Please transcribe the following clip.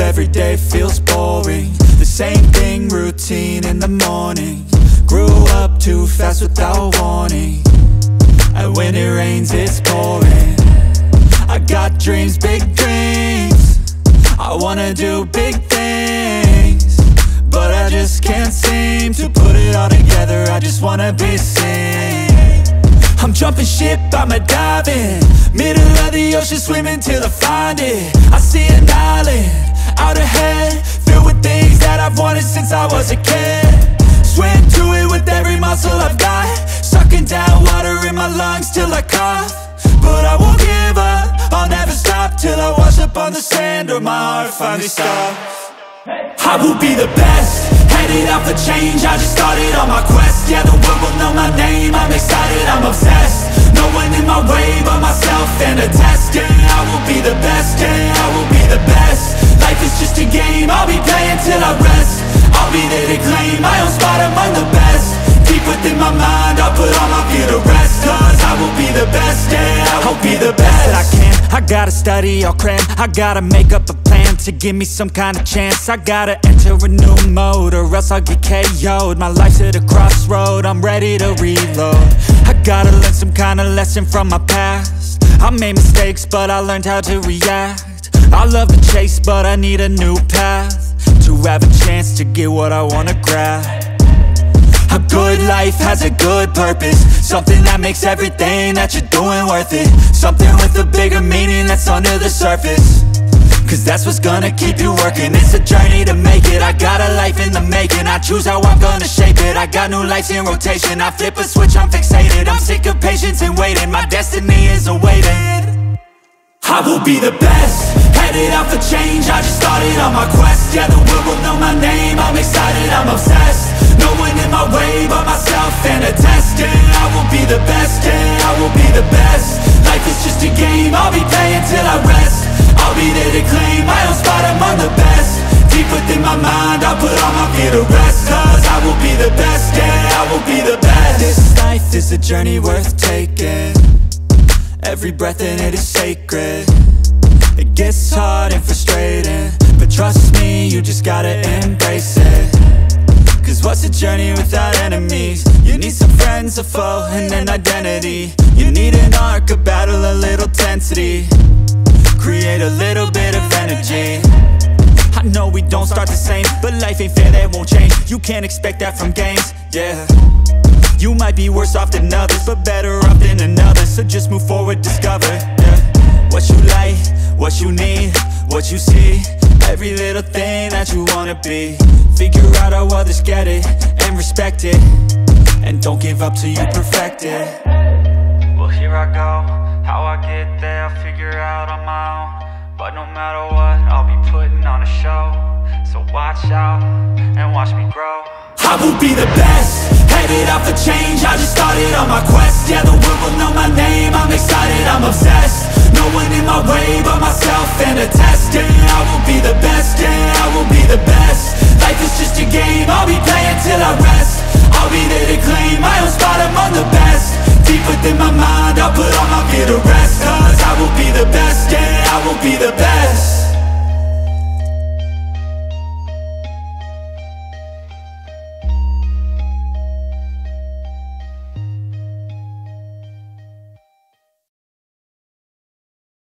every day feels boring. The same thing, routine in the morning. Grew up too fast without warning. And when it rains, it's pouring. I got dreams, big dreams. I wanna do big things. But I just can't seem to put it all together. I just wanna be seen. I'm jumping ship, I'm a diving Middle of the ocean, swimming till I find it. I see an island out ahead Filled with things that I've wanted since I was a kid. Swim to it with every muscle I've got. Sucking down water in my lungs till I cough. But I won't give up, I'll never stop Till I wash up on the sand or my heart finally stops. I will be the best. Headed out for change, I just started on my quest. Yeah, the world will know my name, I'm excited, I'm obsessed. No one in my way but myself and a test. Yeah, I will gotta study, I'll cram I gotta make up a plan to give me some kind of chance. I gotta enter a new mode or else I'll get KO'd My life's at a crossroad, I'm ready to reload. I gotta learn some kind of lesson from my past. I made mistakes, but I learned how to react. I love the chase, but I need a new path To have a chance to get what I wanna grab good life has a good purpose. Something that makes everything that you're doing worth it. Something with a bigger meaning that's under the surface. Cause that's what's gonna keep you working. It's a journey to make it. I got a life in the making. I choose how I'm gonna shape it. I got new lights in rotation. I flip a switch, I'm fixated. I'm sick of patience and waiting. My destiny is awaiting I will be the best. Headed out for change, I just started on my quest. Yeah, the world will know my name. I'm excited, I'm obsessed In my way by myself and a test Yeah, I will be the best, yeah, I will be the best. Life is just a game, I'll be playing till I rest. I'll be there to claim my own spot among the best. Deep within my mind, I'll put all my fear to rest. Cause I will be the best, yeah, I will be the best. This life is a journey worth taking. Every breath in it is sacred. It gets hard and frustrating But trust me, you just gotta embrace it What's a journey without enemies? You need some friends, a foe, and an identity. You need an arc, a battle, a little tensity. Create a little bit of energy. I know we don't start the same But life ain't fair, that won't change. You can't expect that from games, yeah. You might be worse off than others But better off than another. So just move forward, discover, yeah. What you like, what you need, what you see Every little thing that you wanna be Figure out how others get it And respect it And don't give up till you perfect it Well, here I go. How I get there, I'll figure out on my own. But no matter what, I'll be putting on a show. So watch out and watch me grow. I will be the best Headed out for change, I just started on my quest Yeah, the world will know my name, be the